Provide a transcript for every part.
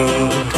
Oh.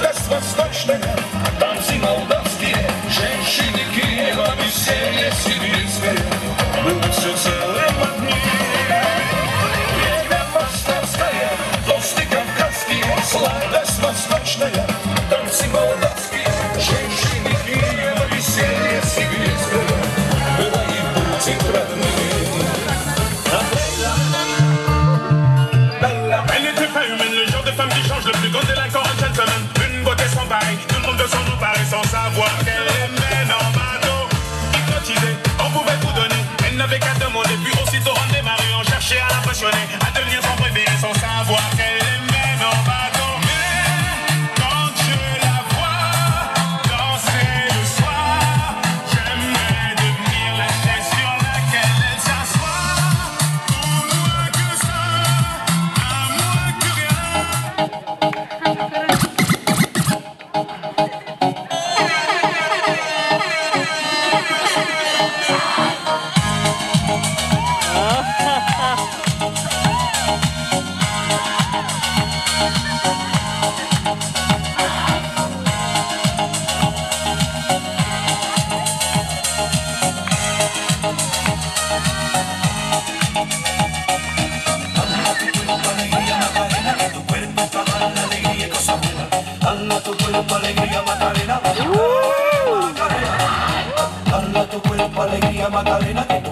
Tesla znaczne Macarena,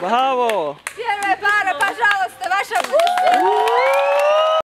bravo